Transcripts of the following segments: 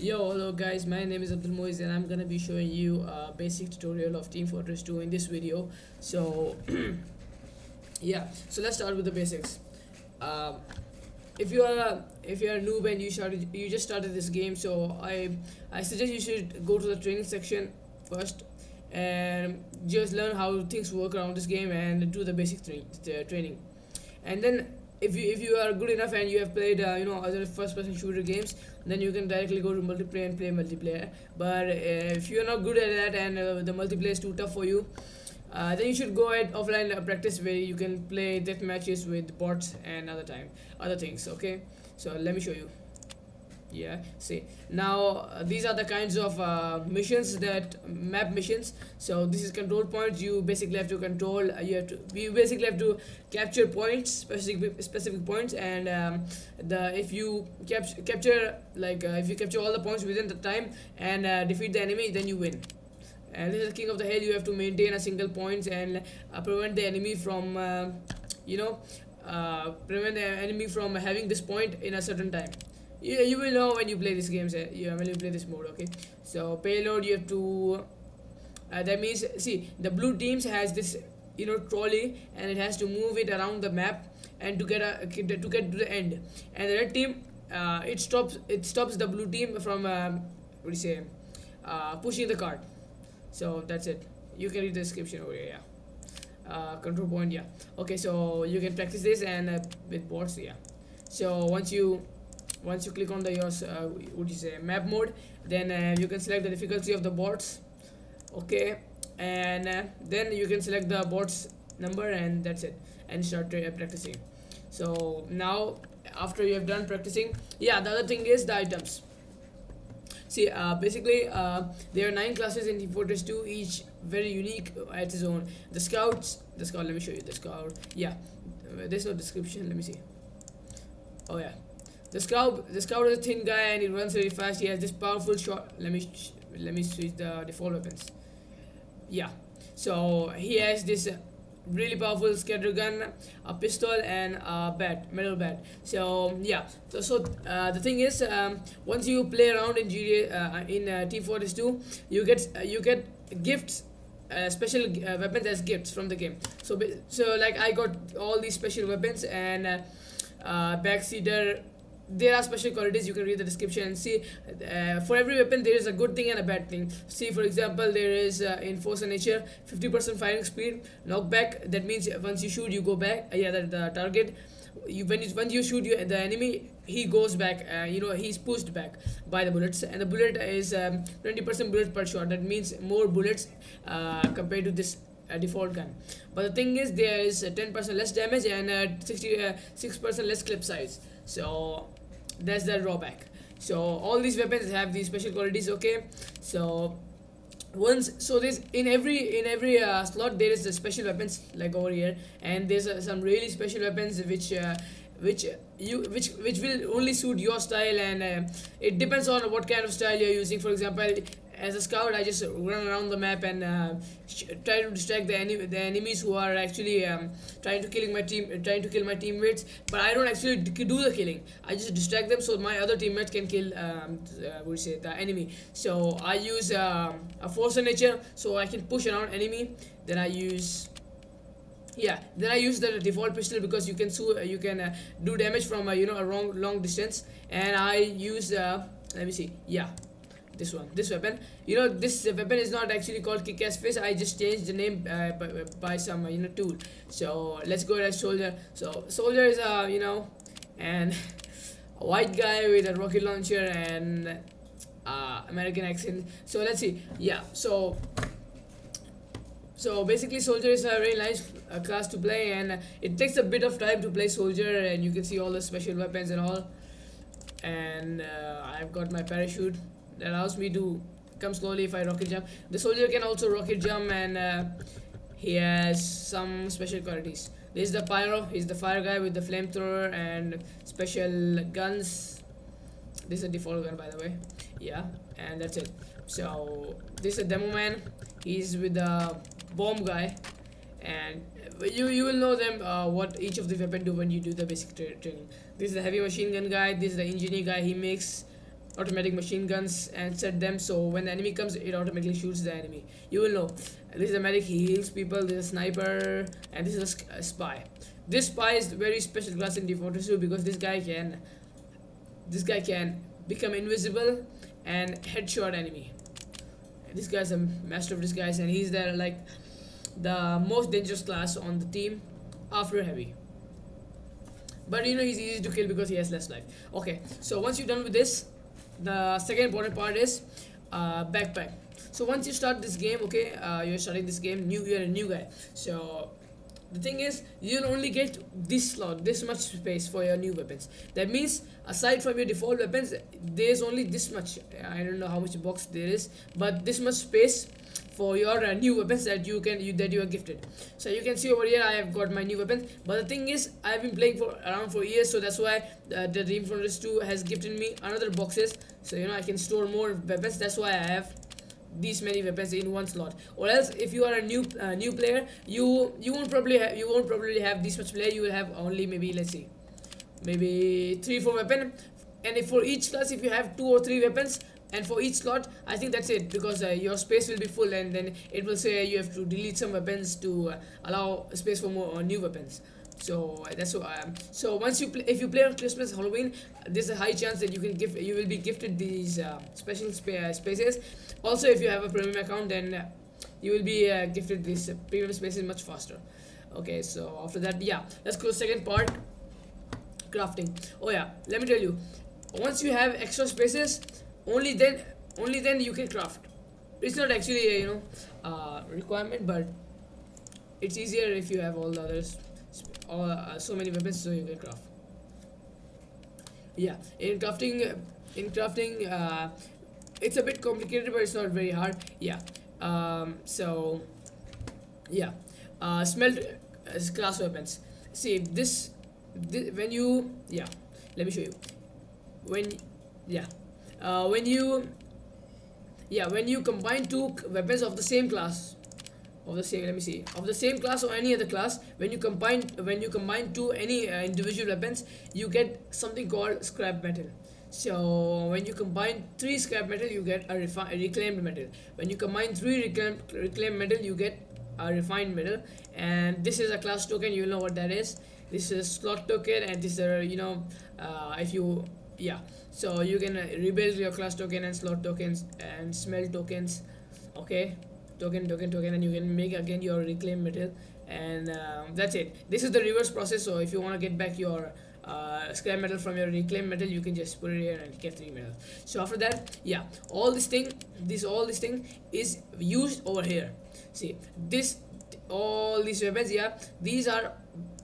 Yo, hello guys, my name is Abdul Moiz and I'm gonna be showing you a basic tutorial of Team Fortress 2 in this video. So, yeah, so let's start with the basics. Um, if you are if you are a noob and you started you just started this game, so I I suggest you should go to the training section first and just learn how things work around this game and do the basic tra training, and then if you if you are good enough and you have played uh, you know other first person shooter games then you can directly go to multiplayer and play multiplayer. But uh, if you are not good at that and uh, the multiplayer is too tough for you uh, then you should go ahead offline uh, practice where you can play death matches with bots and other time other things okay? So let me show you yeah see. Now uh, these are the kinds of uh, missions that map missions. So this is control points. You basically have to control uh, you have to you basically have to capture points specific specific points and um, the if you cap capture like uh, if you capture all the points within the time and defeat the enemy then you win. And this is king of the hill. You have to maintain a single points and prevent the enemy from you know prevent the enemy from having this point in a certain time you, you will know when you play this game yeah, when you play this mode okay? So payload you have to uh, that means see the blue teams has this you know trolley and it has to move it around the map and to get a to get to the end. And the red team uh, it stops it stops the blue team from um, what do you say uh, pushing the cart. So that's it. You can read the description over here yeah. Uh, control point yeah. Okay so you can practice this and uh, with bots yeah. So once you once you click on the your uh, what you say map mode then uh, you can select the difficulty of the bots okay? And uh, then you can select the bots number and that's it and start uh, practicing. So now after you have done practicing yeah the other thing is the items. See uh, basically uh, there are nine classes in Fortress 2 each very unique at its own. The scouts the scout let me show you the scout yeah. There's no description let me see. Oh yeah the scout, the scout is a thin guy and he runs really fast. He has this powerful shot. Let me let me switch the default weapons. Yeah, so he has this really powerful scatter gun, a pistol, and a bat, metal bat. So yeah, so, so uh, the thing is, um, once you play around in GTA uh, in uh, Team Fortress 2, you get uh, you get gifts uh, special uh, weapons as gifts from the game. So so like I got all these special weapons and Back Scatter there are special qualities you can read the description and see uh, for every weapon there is a good thing and a bad thing. See for example there is uh, in Force-A-Nature 50% firing speed knockback that means once you shoot you go back uh, yeah the, the target. You when you once you shoot you the enemy he goes back uh, you know he's pushed back by the bullets. And the bullet is 20% um, bullet per shot. That means more bullets uh, compared to this uh, default gun. But the thing is there is 10% less damage and 66% less clip size. So that's the drawback. So all these weapons have these special qualities okay? So once so this in every in every uh, slot there is a special weapons like over here. And there's uh, some really special weapons which uh, which you which which will only suit your style. And uh, it depends on what kind of style you're using. For example as a scout I just run around the map and uh, try to distract the, eni the enemies who are actually um, trying to killing my team trying to kill my teammates but I don't actually do the killing. I just distract them so my other teammates can kill um, uh, what say the enemy. So I use um, a force of nature so I can push around enemy then I use yeah then I use the default pistol because you can uh, you can uh, do damage from uh, you know a long long distance. And I use uh, let me see yeah this one. This weapon. You know this weapon is not actually called kick-ass fist i just changed the name uh, by, by, some uh, you know tool. So let's go to soldier. So soldier is a uh, you know and a white guy with a rocket launcher and uh, american accent. So let's see. Yeah so so basically soldier is a very nice uh, class to play and it takes a bit of time to play soldier and you can see all the special weapons and all. And uh, I've got my parachute allows me to come slowly if I rocket jump. The soldier can also rocket jump and uh, he has some special qualities. This is the pyro, he's the fire guy with the flamethrower and special guns. This is a default gun by the way. Yeah, and that's it. So this is a demo man. He's with the bomb guy and you you will know them uh, what each of the weapon do when you do the basic tra training. This is the heavy machine gun guy. This is the engineer guy. He makes automatic machine guns and set them so when the enemy comes it automatically shoots the enemy. You will know. This is a medic he heals people this is a sniper and this is a, spy. This spy is very special class in Team Fortress 2 because this guy can this guy can become invisible and headshot enemy. This guy's a master of disguise and he's there like the most dangerous class on the team after heavy. But you know he's easy to kill because he has less life. Okay so once you're done with this the second important part is uh, backpack. So once you start this game okay uh, you're starting this game new you're a new guy. So the thing is you'll only get this slot this much space for your new weapons. That means aside from your default weapons there's only this much. I don't know how much box there is but this much space for your uh, new weapons that you can you, that you are gifted. So you can see over here i have got my new weapons. But the thing is i've been playing for around for years so that's why uh, the Team Fortress 2 has gifted me another boxes. So you know i can store more weapons. That's why i have these many weapons in one slot. Or else if you are a new uh, new player you you won't probably have you won't probably have this much player. You will have only maybe let's see maybe three four weapon. And if for each class if you have two or three weapons and for each slot i think that's it because uh, your space will be full and then it will say you have to delete some weapons to uh, allow space for more uh, new weapons. So uh, that's what um, so once you play if you play on christmas halloween there's a high chance that you can give you will be gifted these uh, special spa uh, spaces. Also if you have a premium account then you will be gifted these premium spaces much faster. Okay so after that yeah let's go second part crafting. Oh yeah let me tell you. Once you have extra spaces only then only then you can craft. It's not actually a, you know uh, requirement but it's easier if you have all the others all uh, so many weapons so you can craft. Yeah in crafting in crafting uh, it's a bit complicated but it's not very hard. Yeah um, so yeah uh, smelt uh, class weapons. See this, this when you yeah let me show you. When yeah uh, when you yeah when you combine two weapons of the same class of the same let me see of the same class or any other class when you combine when you combine two any uh, individual weapons you get something called scrap metal. So when you combine three scrap metal you get a, refi- a reclaimed metal. When you combine three reclaimed, reclaimed metal you get a refined metal. And this is a class token you know what that is. This is a slot token and this is you know uh, if you yeah so you can uh, rebuild your class token and slot tokens and smell tokens okay? Token token token and you can make again your reclaim metal and um, that's it. This is the reverse process so if you want to get back your uh, scrap metal from your reclaim metal you can just put it here and get three metal so after that yeah all this thing this all this thing is used over here. See this all these weapons yeah these are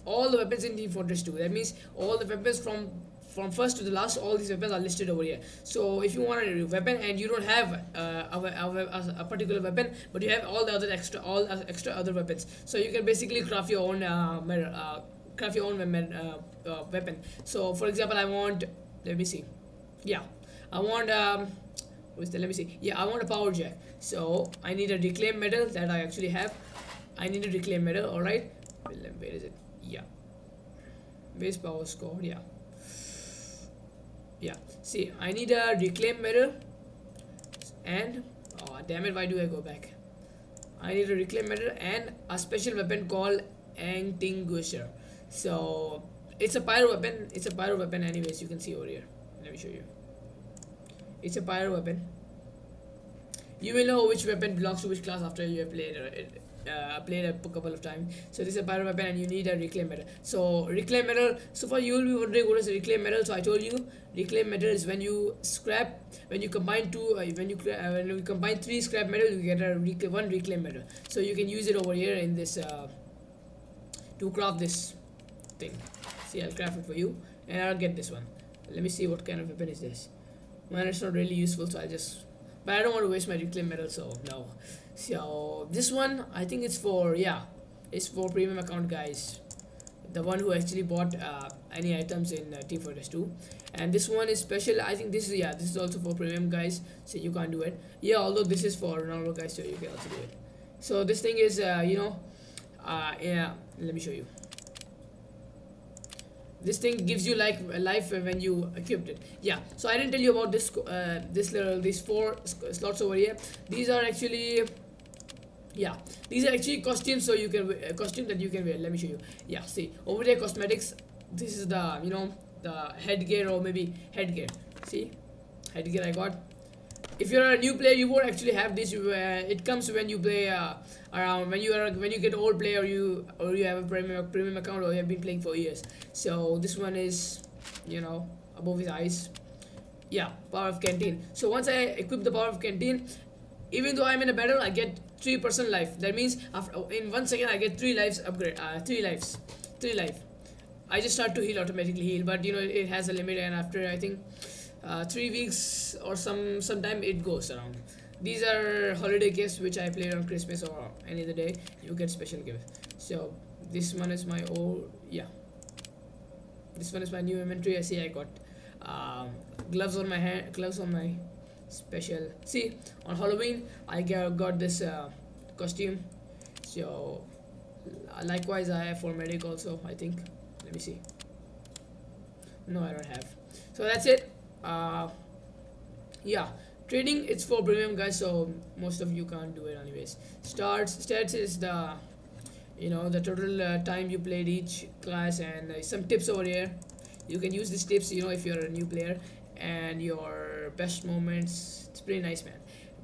all the weapons in Team Fortress 2 that means all the weapons from from first to the last all these weapons are listed over here. So if you want a weapon and you don't have uh, a, a, a, particular weapon but you have all the other extra all extra other weapons. So you can basically craft your own uh, uh, craft your own weapon, uh, uh, weapon. So for example i want let me see. Yeah. I want um let me see. Yeah i want a Powerjack. So i need a reclaim metal that i actually have. I need a reclaim metal all right where is it? Yeah. Where's power score yeah yeah. See I need a reclaim metal and oh damn it why do I go back? I need a reclaim metal and a special weapon called Axtinguisher. So it's a pyro weapon it's a pyro weapon anyways you can see over here. Let me show you. It's a pyro weapon. You will know which weapon belongs to which class after you have played it uh, played a couple of times. So this is a pyro weapon and you need a reclaim metal. So reclaim metal, so far you will be wondering what is reclaim metal. So I told you reclaim metal is when you scrap, when you combine two, uh, when you uh, when you combine three scrap metal, you get a one reclaim metal. So you can use it over here in this uh, to craft this thing. See, I'll craft it for you and I'll get this one. Let me see what kind of weapon is this. Man, it's not really useful, so I just, but I don't want to waste my reclaim metal, so no so this one i think it's for yeah it's for premium account guys. The one who actually bought uh, any items in uh, Team Fortress 2 and this one is special. I think this is yeah this is also for premium guys. So you can't do it. Yeah although this is for normal guys so you can also do it. So this thing is uh, you know uh, yeah let me show you. This thing gives you like life when you equipped it. Yeah so i didn't tell you about this uh, this little these four slots over here. These are actually yeah. These are actually costumes so you can uh, costume that you can wear. Let me show you. Yeah see. Over there cosmetics. This is the you know the headgear or maybe headgear see? Headgear i got. If you're a new player you won't actually have this. Uh, it comes when you play uh, around when you are when you get old player you or you have a premium premium account or you have been playing for years. So this one is you know above his eyes. Yeah power of canteen. So once i equip the power of canteen even though i'm in a battle i get three percent life. That means after in one second i get three lives upgrade uh, three lives three life. I just start to heal automatically heal but you know it has a limit and after i think uh, three weeks or some sometime it goes around. These are holiday gifts which I played on Christmas or any other day. You get special gifts. So this one is my old yeah. This one is my new inventory. I see I got um, gloves on my hand gloves on my special. See on Halloween I got this uh, costume. So likewise I have for medic also I think. Let me see. No I don't have. So that's it. Uh, yeah. Trading it's for premium guys so most of you can't do it anyways. Starts stats is the you know the total uh, time you played each class and uh, some tips over here. You can use these tips you know if you're a new player and your best moments it's pretty nice man.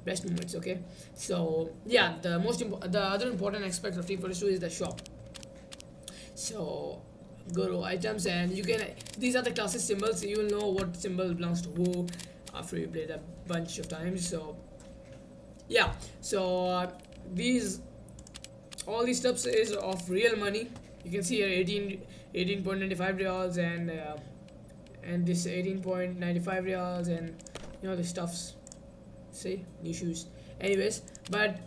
Best moments okay? So yeah the most the other important aspect of team fortress 2 is the shop. So go to items and you can these are the classes symbols. You will know what symbol belongs to who after you played a bunch of times so yeah. So uh, these all these stuffs is of real money. You can see here 18 18.95 reals and uh, and this 18.95 reals and you know the stuffs. See? New shoes. Anyways but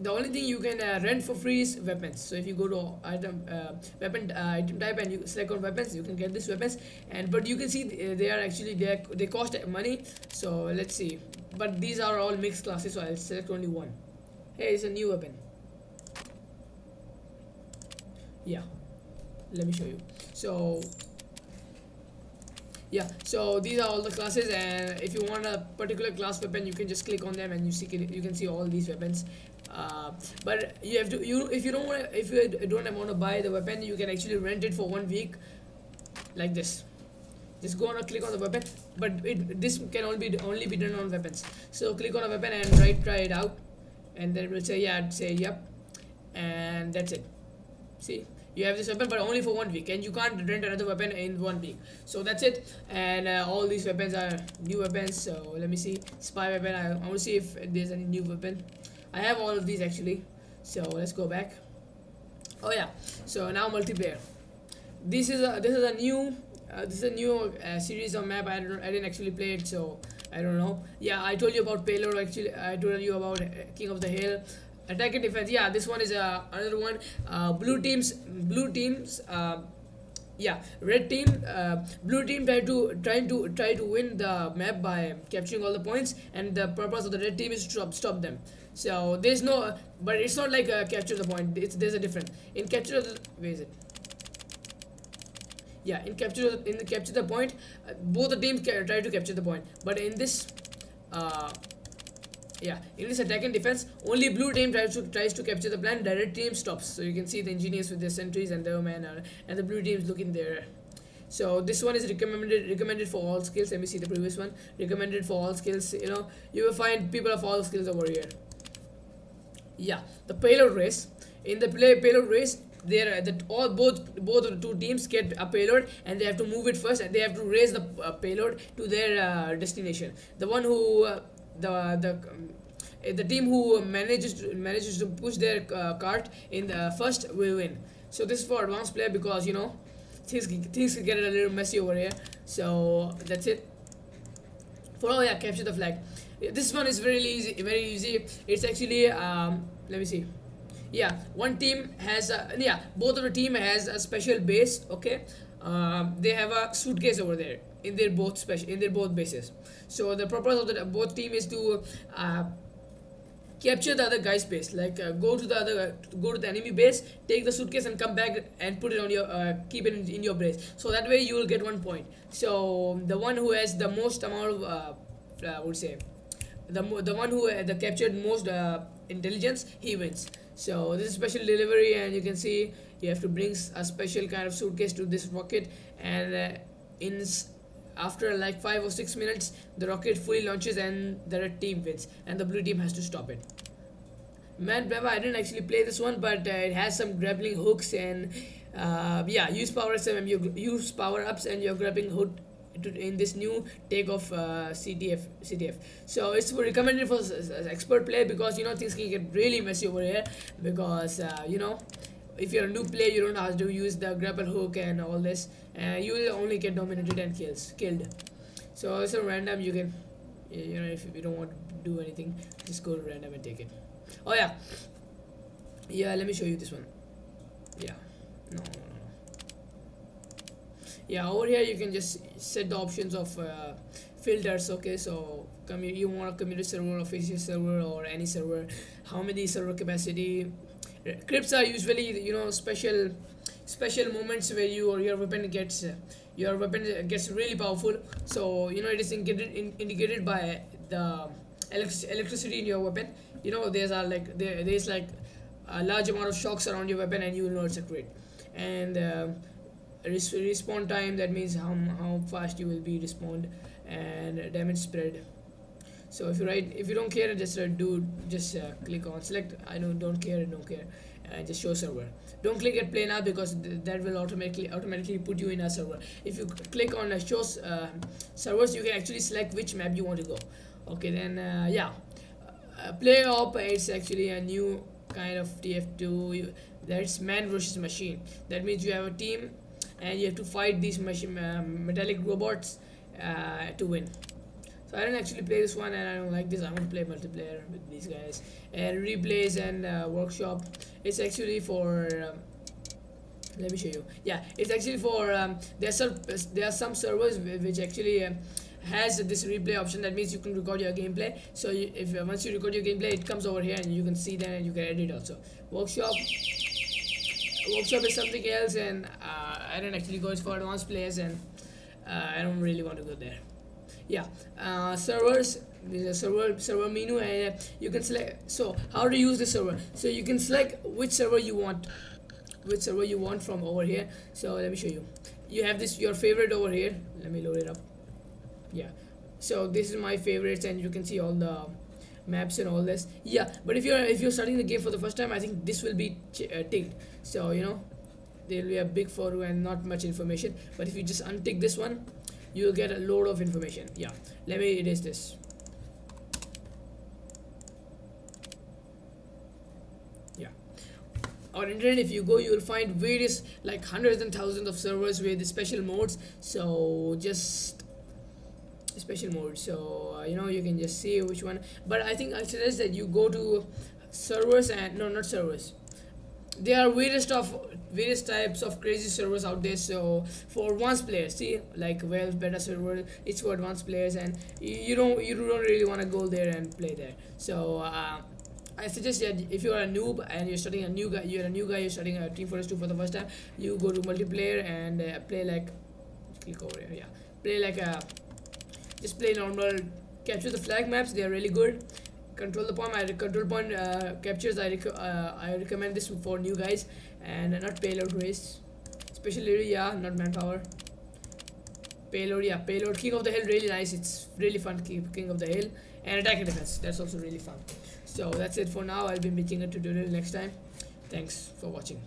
the only thing you can uh, rent for free is weapons. So if you go to item uh, weapon uh, item type and you select on weapons you can get these weapons. And but you can see they are actually they they cost money. So let's see. But these are all mixed classes so i'll select only one. Hey it's a new weapon. Yeah. Let me show you. So yeah so these are all the classes and if you want a particular class weapon you can just click on them and you see you can see all these weapons uh, but you have to you if you don't want if you don't want to buy the weapon you can actually rent it for one week like this. Just go on and click on the weapon but it, this can only be only be done on weapons so click on a weapon and right try it out. And then it will say yeah say yep. And that's it. See you have this weapon but only for one week and you can't rent another weapon in one week. So that's it. And uh, all these weapons are new weapons so let me see. Spy weapon I, I want to see if there's any new weapon. I have all of these actually. So let's go back. Oh yeah. So now multiplayer. This is a this is a new uh, this is a new uh, series of map. I don't I didn't actually play it so I don't know. Yeah I told you about payload actually. I told you about uh, king of the hill attack and defense. Yeah this one is uh, another one. Uh, blue teams blue teams uh, yeah red team uh, blue team try to trying to try to win the map by capturing all the points and the purpose of the red team is to stop, them. So there's no but it's not like a capture the point. It's there's a difference. In capture the where is it? Yeah in capture in the capture the point uh, both the teams try to capture the point. But in this uh, yeah in attack and defense only blue team tries to tries to capture the plan. The red team stops. So you can see the engineers with their sentries and their men are, and the blue teams looking there. So this one is recommended recommended for all skills. Let me see the previous one. Recommended for all skills you know. You will find people of all skills over here. Yeah the payload race. In the play payload race there that all both both of the two teams get a payload and they have to move it first and they have to raise the uh, payload to their uh, destination. The one who uh, the the um, the team who manages to, manages to push their uh, cart in the first will win. So this is for advanced player because you know things things can get a little messy over here. So that's it. For oh yeah, capture the flag. This one is very easy. Very easy. It's actually um, let me see. Yeah, one team has yeah both of the team has a special base. Okay, um, they have a suitcase over there in their both special in their both bases. So the purpose of the both team is to uh, capture the other guy's base. Like uh, go to the other go to the enemy base take the suitcase and come back and put it on your uh, keep it in, in, your base. So that way you will get one point. So the one who has the most amount of uh I would say the the one who uh, the captured most uh, intelligence he wins. So this is special delivery and you can see you have to bring a special kind of suitcase to this rocket and in after like 5 or 6 minutes the rocket fully launches and the red team wins and the blue team has to stop it. Mannpower, I didn't actually play this one but uh, it has some grappling hooks and uh, yeah use power ups and you use power ups and your grappling hook in this new take of uh, CTF CTF so it's recommended for expert play because you know things can get really messy over here because uh, you know if you're a new player you don't have to use the grapple hook and all this uh, you will only get dominated and kills killed. So also random you can you know if you don't want to do anything just go random and take it. Oh yeah. Yeah let me show you this one. Yeah. No, no, no. yeah over here you can just set the options of uh, filters okay? So you want a community server official server or any server how many server capacity. Crypts are usually you know special special moments where you or your weapon gets your weapon gets really powerful. So you know it is indicated, in, indicated by the elect electricity in your weapon. You know there's are like there, there's like a large amount of shocks around your weapon and you will know it's a crit and uh, res respawn time that means how, how fast you will be respawned and damage spread. So if you write if you don't care just uh, do just uh, click on select. I don't don't care don't care and just show server. Don't click at play now because th that will automatically automatically put you in a server. If you click on uh, show uh, servers you can actually select which map you want to go. Okay then uh, yeah. Uh, play op it's actually a new kind of tf2 that's man versus machine. That means you have a team and you have to fight these machine um, metallic robots uh, to win so I didn't actually play this one and I don't like this. I to play multiplayer with these guys. And replays and uh, workshop. It's actually for... Um, let me show you. Yeah, it's actually for... Um, there, are some, there are some servers which actually... Um, has this replay option that means you can record your gameplay so you, if uh, once you record your gameplay it comes over here and you can see that and you can edit also workshop workshop is something else and uh, I don't actually go for advanced players and uh, I don't really want to go there yeah. Uh, servers server server menu and uh, you can select so how to use the server? So you can select which server you want which server you want from over here. So let me show you. You have this your favorite over here. Let me load it up. Yeah. So this is my favorites and you can see all the maps and all this. Yeah but if you're if you're starting the game for the first time i think this will be uh, ticked. So you know there will be a big photo and not much information. But if you just untick this one you'll get a load of information. Yeah let me erase this. Yeah. On internet if you go you will find various like hundreds and thousands of servers with special modes. So just special mode so uh, you know you can just see which one. But i think i suggest that you go to servers and no not servers there are various of various types of crazy servers out there so for advanced players see like well beta server it's for advanced players and you don't you don't really want to go there and play there. So uh, I suggest that if you are a noob and you're starting a new guy, you're a new guy, you're starting a Team Fortress 2 for the first time, you go to multiplayer and uh, play like, click over here, yeah, play like a, just play normal, capture the flag maps, they are really good, control the point. I control point uh, captures. I rec uh, I recommend this for new guys and not payload race. Especially yeah, not Mannpower. Payload yeah, payload. King of the hill really nice. It's really fun. King of the hill and attack and defense. That's also really fun. So that's it for now. I'll be making a tutorial next time. Thanks for watching.